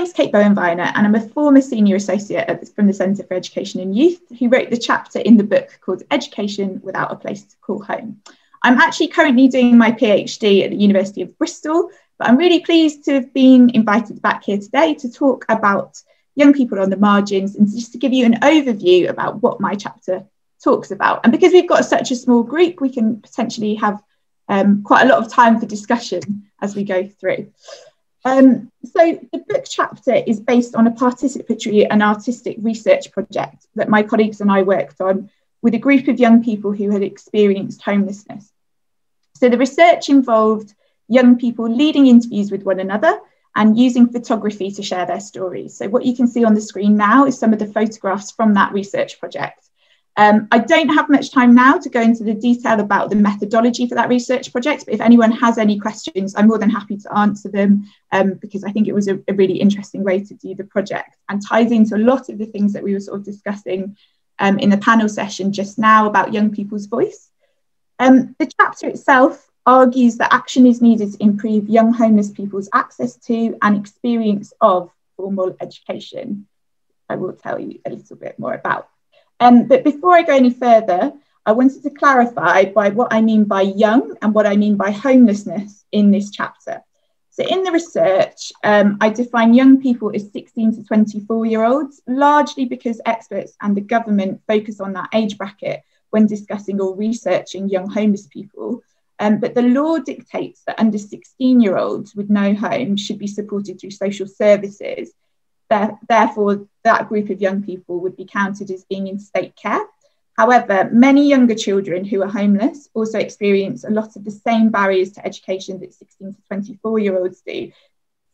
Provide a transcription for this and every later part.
Name's Kate Bowen-Viner and I'm a former senior associate at, from the Centre for Education and Youth who wrote the chapter in the book called Education Without a Place to Call Home. I'm actually currently doing my PhD at the University of Bristol, but I'm really pleased to have been invited back here today to talk about young people on the margins and just to give you an overview about what my chapter talks about. And because we've got such a small group, we can potentially have um, quite a lot of time for discussion as we go through. Um, so the book chapter is based on a participatory and artistic research project that my colleagues and I worked on with a group of young people who had experienced homelessness. So the research involved young people leading interviews with one another and using photography to share their stories. So what you can see on the screen now is some of the photographs from that research project. Um, I don't have much time now to go into the detail about the methodology for that research project, but if anyone has any questions, I'm more than happy to answer them um, because I think it was a, a, really interesting way to do the project and ties into a lot of the things that we were sort of discussing um, in the panel session just now about young people's voice. Um, the chapter itself argues that action is needed to improve young homeless people's access to and experience of formal education. I will tell you a little bit more about. Um, but before I go any further, I wanted to clarify by what I mean by young and what I mean by homelessness in this chapter. So in the research, um, I define young people as 16 to 24 year olds, largely because experts and the government focus on that age bracket when discussing or researching young homeless people. Um, but the law dictates that under 16 year olds with no home should be supported through social services therefore, that group of young people would be counted as being in state care. However, many younger children who are homeless also experience a lot of the same barriers to education that 16 to 24 year olds do.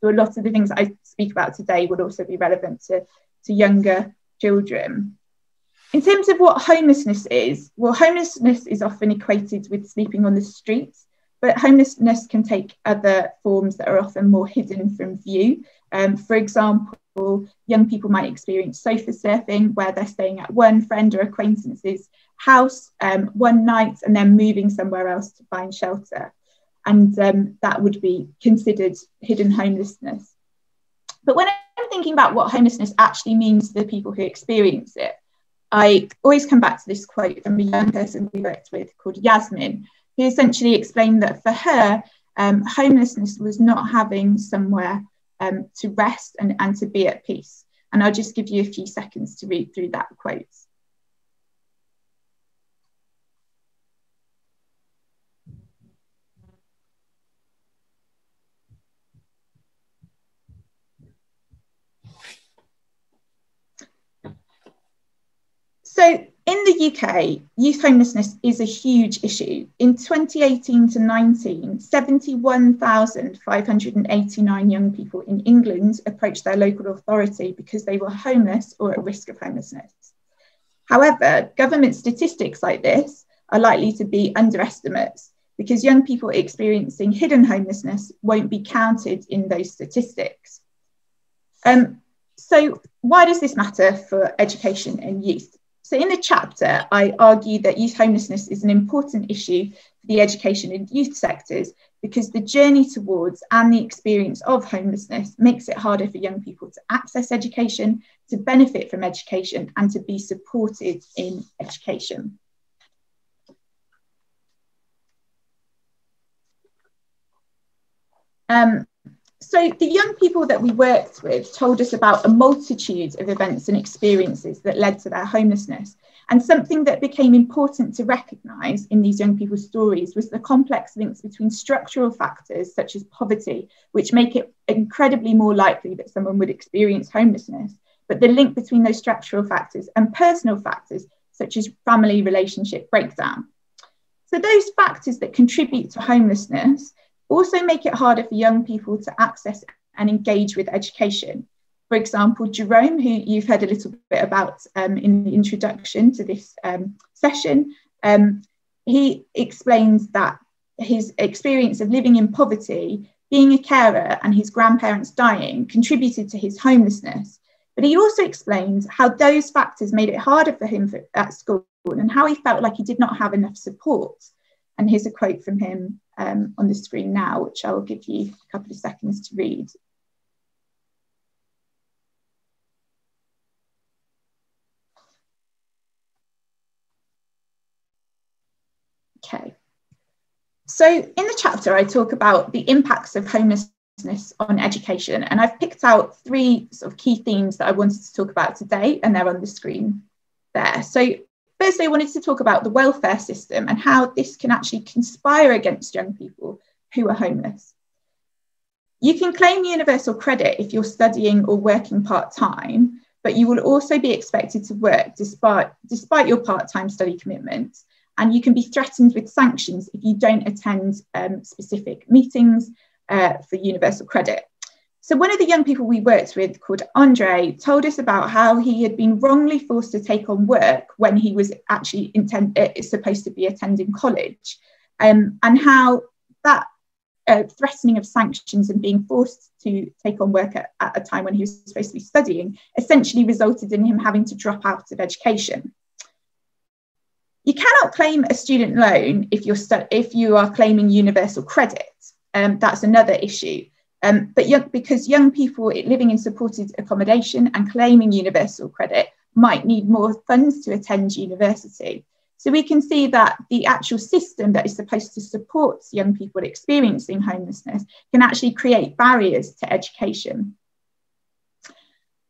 So, a lot of the things I speak about today would also be relevant to, to younger children. In terms of what homelessness is, well, homelessness is often equated with sleeping on the streets, but homelessness can take other forms that are often more hidden from view. Um, for example, young people might experience sofa surfing, where they're staying at one friend or acquaintance's house um, one night and then moving somewhere else to find shelter. And um, that would be considered hidden homelessness. But when I'm thinking about what homelessness actually means to the people who experience it, I always come back to this quote from a young person we worked with called Yasmin, who essentially explained that for her, um, homelessness was not having somewhere um, to rest and, and to be at peace. And I'll just give you a few seconds to read through that quote. So in the UK, youth homelessness is a huge issue. In 2018 to 19, 71,589 young people in England approached their local authority because they were homeless or at risk of homelessness. However, government statistics like this are likely to be underestimates because young people experiencing hidden homelessness won't be counted in those statistics. Um, so, why does this matter for education and youth? So, in the chapter, I argue that youth homelessness is an important issue for the education and youth sectors because the journey towards and the experience of homelessness makes it harder for young people to access education, to benefit from education, and to be supported in education. Um, so the young people that we worked with told us about a multitude of events and experiences that led to their homelessness. And something that became important to recognise in these young people's stories was the complex links between structural factors such as poverty, which make it incredibly more likely that someone would experience homelessness, but the link between those structural factors and personal factors such as family relationship breakdown. So those factors that contribute to homelessness also make it harder for young people to access and engage with education. For example, Jerome, who you've heard a little bit about um, in the introduction to this um, session, um, he explains that his experience of living in poverty, being a carer, and his grandparents dying contributed to his homelessness. But he also explains how those factors made it harder for him for, at school and how he felt like he did not have enough support. And here's a quote from him um, on the screen now, which I will give you a couple of seconds to read. Okay. So in the chapter, I talk about the impacts of homelessness on education, and I've picked out three sort of key themes that I wanted to talk about today, and they're on the screen there. So firstly, I wanted to talk about the welfare system and how this can actually conspire against young people who are homeless. You can claim universal credit if you're studying or working part-time, but you will also be expected to work despite, despite your part-time study commitments. And you can be threatened with sanctions if you don't attend um, specific meetings uh, for universal credit. So one of the young people we worked with called Andre told us about how he had been wrongly forced to take on work when he was actually intend- uh, supposed to be attending college um, and how that uh, threatening of sanctions and being forced to take on work at, at, a time when he was supposed to be studying essentially resulted in him having to drop out of education. You cannot claim a student loan if you're stu- if you are claiming universal credit. Um, that's another issue. Um, but young, because young people living in supported accommodation and claiming universal credit might need more funds to attend university. So we can see that the actual system that is supposed to support young people experiencing homelessness can actually create barriers to education.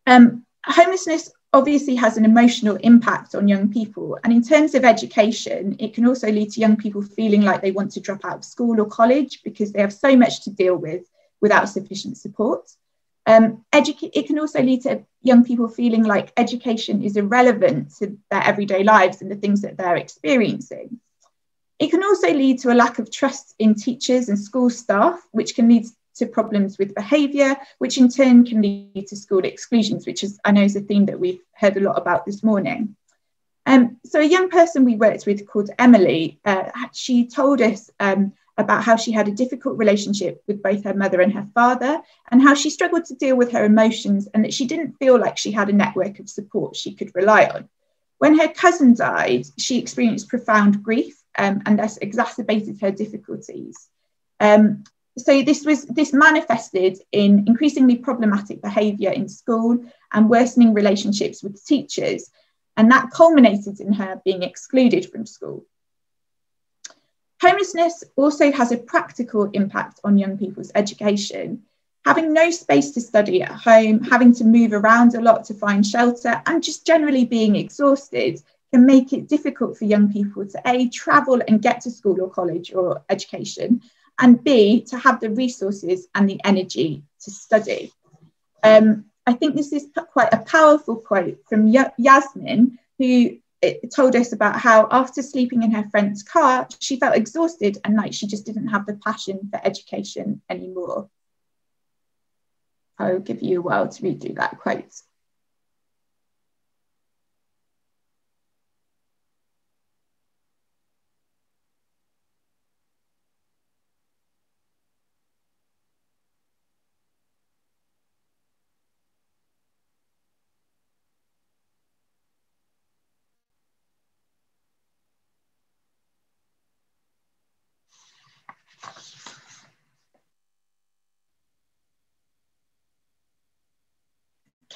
Um, homelessness obviously has an emotional impact on young people. And in terms of education, it can also lead to young people feeling like they want to drop out of school or college because they have so much to deal with without sufficient support. Um, it can also lead to young people feeling like education is irrelevant to their everyday lives and the things that they're experiencing. It can also lead to a lack of trust in teachers and school staff, which can lead to problems with behaviour, which in turn can lead to school exclusions, which is I know is a theme that we've heard a lot about this morning. Um, so a young person we worked with called Emily, uh, she told us um, about how she had a difficult relationship with both her mother and her father, and how she struggled to deal with her emotions, and that she didn't feel like she had a network of support she could rely on. When her cousin died, she experienced profound grief, um, and this exacerbated her difficulties. Um, so this was this manifested in increasingly problematic behaviour in school and worsening relationships with teachers, and that culminated in her being excluded from school. Homelessness also has a practical impact on young people's education. Having no space to study at home, having to move around a lot to find shelter, and just generally being exhausted can make it difficult for young people to A, travel and get to school or college or education, and B, to have the resources and the energy to study. Um, I think this is quite a powerful quote from Yasmin, who it told us about how after sleeping in her friend's car, she felt exhausted and like she just didn't have the passion for education anymore. I'll give you a while to read through that quote.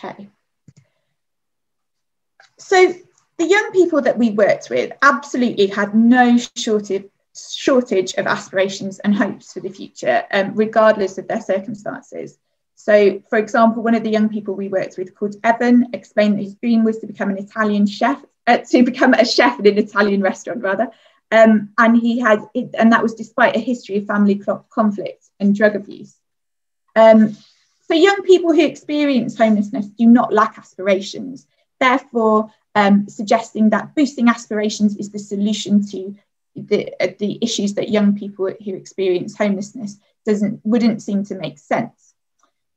Okay. So the young people that we worked with absolutely had no shortage shortage of aspirations and hopes for the future, um, regardless of their circumstances. So, for example, one of the young people we worked with, called Evan, explained that his dream was to become an Italian chef, uh, to become a chef in an Italian restaurant, rather. Um, and he had, and that was despite a history of family conflict and drug abuse. Um, so young people who experience homelessness do not lack aspirations. Therefore, um, suggesting that boosting aspirations is the solution to the, uh, the issues that young people who experience homelessness doesn't wouldn't seem to make sense.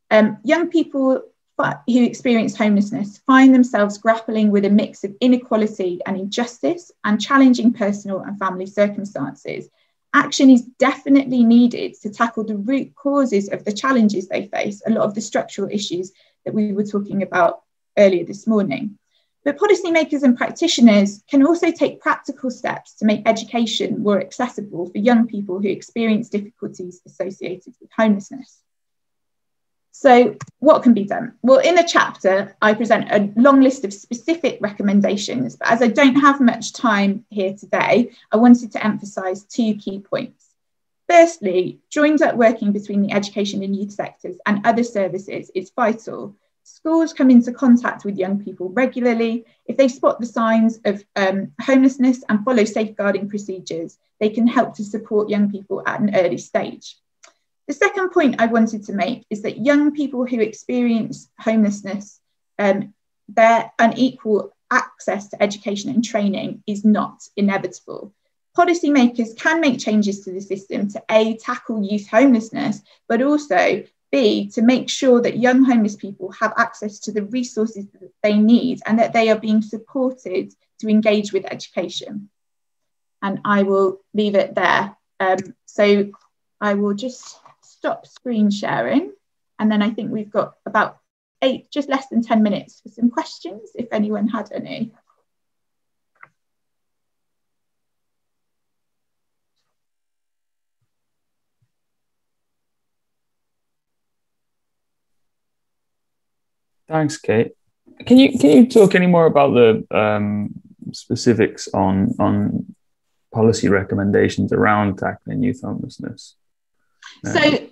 Um, young people who experience homelessness find themselves grappling with a mix of inequality and injustice and challenging personal and family circumstances action is definitely needed to tackle the root causes of the challenges they face, a lot of the structural issues that we were talking about earlier this morning. But policymakers and practitioners can also take practical steps to make education more accessible for young people who experience difficulties associated with homelessness. So, what can be done? Well, in the chapter, I present a long list of specific recommendations, but as I don't have much time here today, I wanted to emphasise two key points. Firstly, joined up working between the education and youth sectors and other services is vital. Schools come into contact with young people regularly. If they spot the signs of um, homelessness and follow safeguarding procedures, they can help to support young people at an early stage. The second point I wanted to make is that young people who experience homelessness, um, their unequal access to education and training is not inevitable. Policymakers can make changes to the system to A, tackle youth homelessness, but also B, to make sure that young homeless people have access to the resources that they need and that they are being supported to engage with education. And I will leave it there. Um, so I will just stop screen sharing. And then I think we've got about eight, just less than 10 minutes for some questions, if anyone had any. Thanks, Kate. Can you can you talk any more about the um, specifics on on policy recommendations around tackling youth homelessness? So,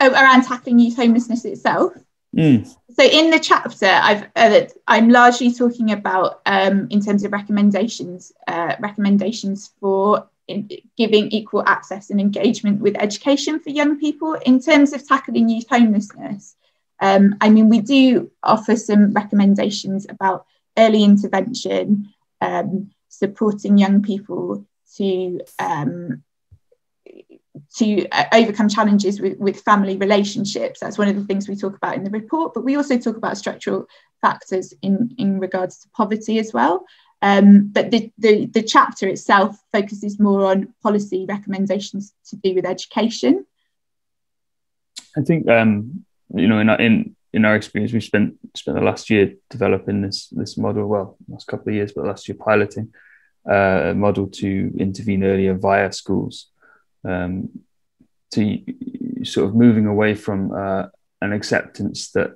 around tackling youth homelessness itself. Mm. So, in the chapter, I've uh, I'm largely talking about um, in terms of recommendations, uh, recommendations for giving equal access and engagement with education for young people in terms of tackling youth homelessness. Um, I mean, we do offer some recommendations about early intervention, um, supporting young people to um, to uh, overcome challenges with, with family relationships. That's one of the things we talk about in the report, but we also talk about structural factors in, in regards to poverty as well. Um, but the, the, the chapter itself focuses more on policy recommendations to do with education. I think um, you know, in our, in in our experience, we spent spent the last year developing this this model. Well, last couple of years, but last year piloting uh, a model to intervene earlier via schools, um, to sort of moving away from uh, an acceptance that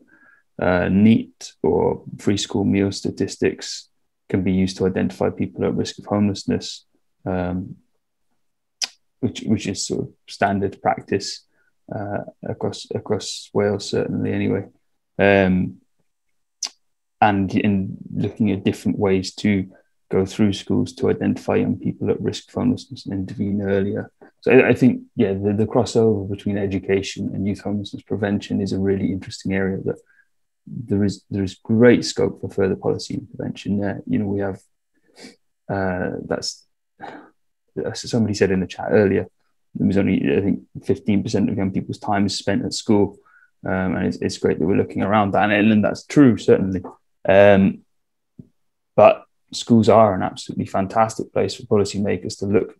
uh, NEET or free school meal statistics can be used to identify people at risk of homelessness, um, which which is sort of standard practice uh, across across Wales, certainly anyway. Um, and in looking at different ways to go through schools to identify young people at risk of homelessness and intervene earlier. So I, think, yeah, the, the, crossover between education and youth homelessness prevention is a really interesting area that there is there is great scope for further policy intervention there. You know, we have uh, that's somebody said in the chat earlier there was only I think 15% of young people's time is spent at school. Um, and it's, it's, great that we're looking around that, and, and that's true certainly. Um, but schools are an absolutely fantastic place for policymakers to look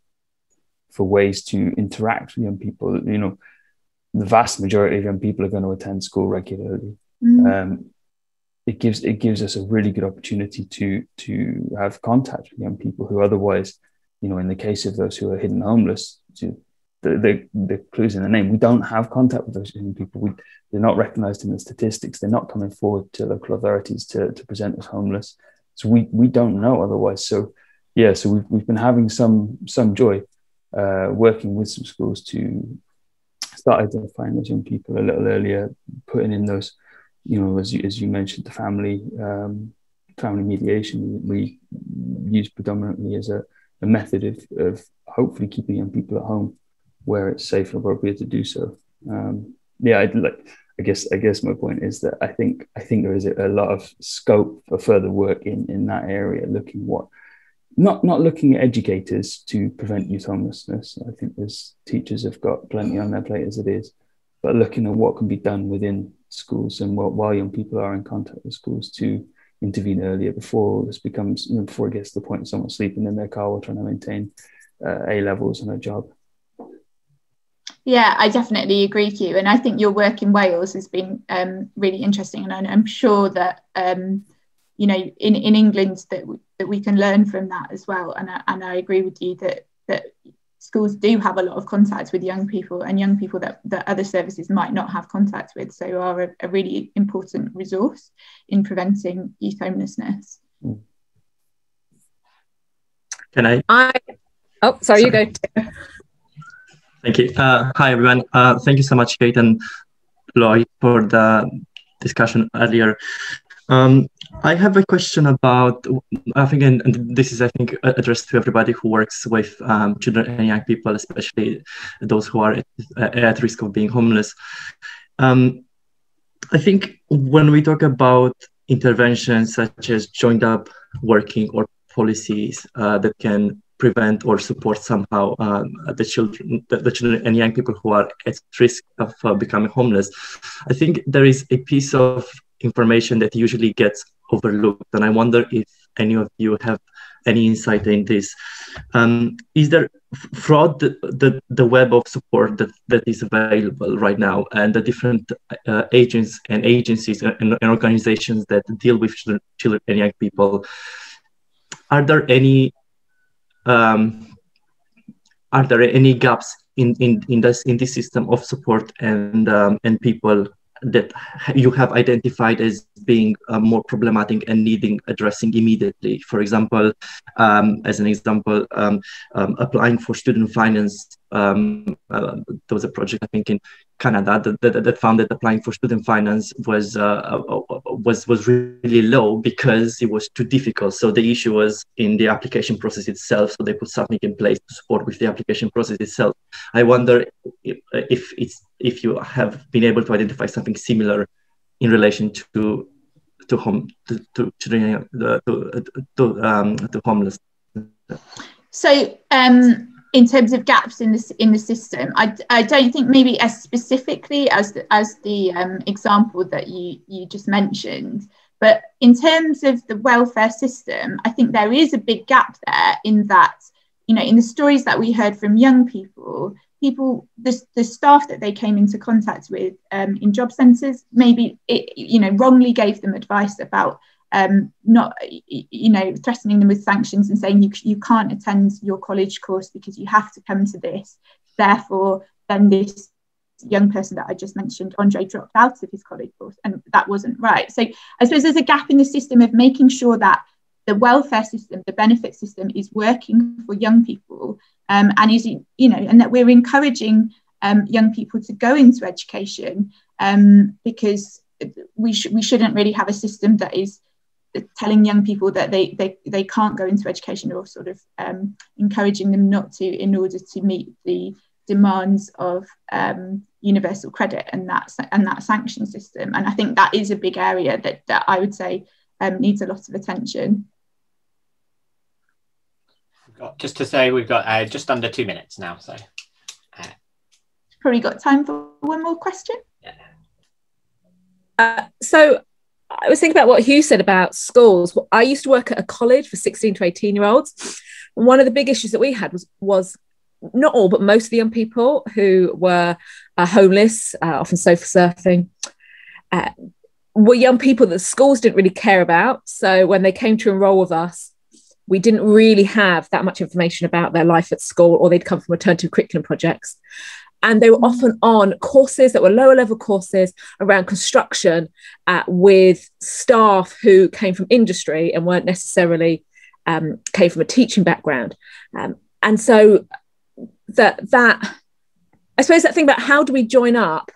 for ways to interact with young people. You know, the vast majority of young people are going to attend school regularly. Mm. Um, it gives it gives us a really good opportunity to to have contact with young people who otherwise, you know, in the case of those who are hidden homeless, to the, the, the clues in the name. We don't have contact with those young people. We, they're not recognised in the statistics. They're not coming forward to local authorities to, to present as homeless. So we, we don't know otherwise. So yeah, so we've, we've been having some some joy uh, working with some schools to start identifying those young people a little earlier, putting in those, you know, as you, as you mentioned, the family um, family mediation we use predominantly as a, a method of, of hopefully keeping young people at home where it's safe and appropriate to do so. Um, yeah, I'd like. I guess I guess my point is that I think I think there is a, a lot of scope for further work in in that area, looking what not not looking at educators to prevent youth homelessness. I think there's teachers have got plenty on their plate as it is, but looking at what can be done within schools and what, while young people are in contact with schools to intervene earlier before this becomes you know, before it gets to the point of someone sleeping in their car while trying to maintain uh, A levels and a job. Yeah, I definitely agree with you. And I think your work in Wales has been um, really interesting. And I'm sure that, um, you know, in, in England that, w- that we can learn from that as well. And I, and I agree with you that, that schools do have a lot of contact with young people and young people that, that other services might not have contact with. So are a, a really important resource in preventing youth homelessness. Can I? I, oh, sorry, sorry. you go. Thank you. Uh, hi, everyone. Uh, thank you so much, Kate and Lloyd, for the discussion earlier. Um, I have a question about, I think, and, and, this is, I think, addressed to everybody who works with um, children and young people, especially those who are at, at risk of being homeless. Um, I think when we talk about interventions such as joined up working or policies uh, that can prevent or support somehow um, the children, the, the, children and young people who are at risk of uh, becoming homeless. I think there is a piece of information that usually gets overlooked, and I wonder if any of you have any insight in this. Um, is there fraud the, the, the web of support that, that is available right now and the different uh, agents and agencies and, and, organizations that deal with children, children and young people are there any um, are there any gaps in in in this in this system of support and um, and people that you have identified as being uh, more problematic and needing addressing immediately. For example, um, as an example, um, um, applying for student finance um, uh, there was a project I think in Canada that, that, that found that applying for student finance was uh, uh, uh, was was really low because it was too difficult. So the issue was in the application process itself. So they put something in place to support with the application process itself. I wonder if, if it's if you have been able to identify something similar in relation to to home to to to, to, to, um, to homeless. So um in terms of gaps in this in the system I, I don't think maybe as specifically as the, as the um, example that you you just mentioned but in terms of the welfare system I think there is a big gap there in that you know in the stories that we heard from young people people the, the staff that they came into contact with um, in job centres maybe it, you know wrongly gave them advice about um, not you know threatening them with sanctions and saying you, you can't attend your college course because you have to come to this therefore then this young person that I just mentioned, Andre dropped out of his college course, and that wasn't right. So I suppose there's a gap in the system of making sure that the welfare system, the benefit system, is working for young people, um, and is you know, and that we're encouraging um, young people to go into education um, because we sh- we shouldn't really have a system that is telling young people that they they, they can't go into education or sort of um, encouraging them not to in order to meet the demands of um, universal credit and that and that sanction system and I think that is a big area that, that I would say um, needs a lot of attention. Got, just to say we've got uh, just under two minutes now so uh, probably got time for one more question. Yeah. Uh, so I was thinking about what Hugh said about schools. I used to work at a college for 16 to 18 year olds. One of the big issues that we had was, was not all, but most of the young people who were uh, homeless, uh, often sofa surfing, uh, were young people that schools didn't really care about. So when they came to enroll with us, we didn't really have that much information about their life at school, or they'd come from alternative curriculum projects and they were often on courses that were lower level courses around construction uh, with staff who came from industry and weren't necessarily um, came from a teaching background. Um, and so that that i suppose that thing about how do we join up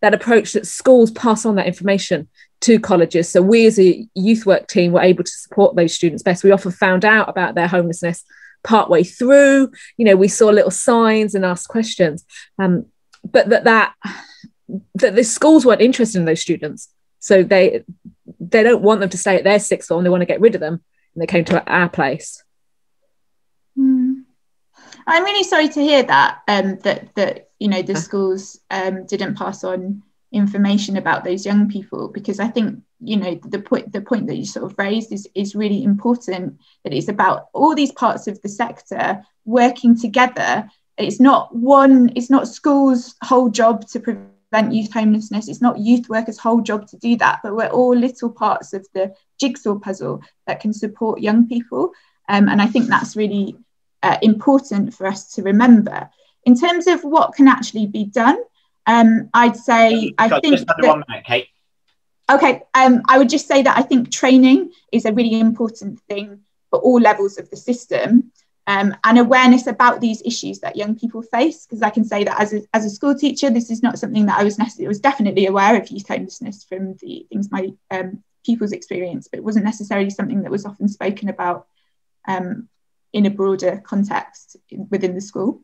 that approach that schools pass on that information to colleges. So we as a youth work team were able to support those students best. We often found out about their homelessness partway through you know we saw little signs and asked questions. Um, but that that that the schools weren't interested in those students. So they they don't want them to stay at their sixth form. They want to get rid of them. And they came to our place. Mm. i'm really sorry to hear that um, that that you know the schools um, didn't pass on information about those young people because I think you know the point the point that you sort of raised is is really important that it's about all these parts of the sector working together. It's not one it's not schools whole job to prevent youth homelessness. It's not youth workers whole job to do that but we're all little parts of the jigsaw puzzle that can support young people. Um, and I think that's really uh, important for us to remember. In terms of what can actually be done um, I'd say I think just that, one minute, Kate. Okay, um, I would just say that I think training is a really important thing for all levels of the system. um, and awareness about these issues that young people face. Because I can say that as a, as a school teacher, this is not something that I was necessarily was definitely aware of youth homelessness from the things my um, pupils experience, but it wasn't necessarily something that was often spoken about um, in a broader context within the school.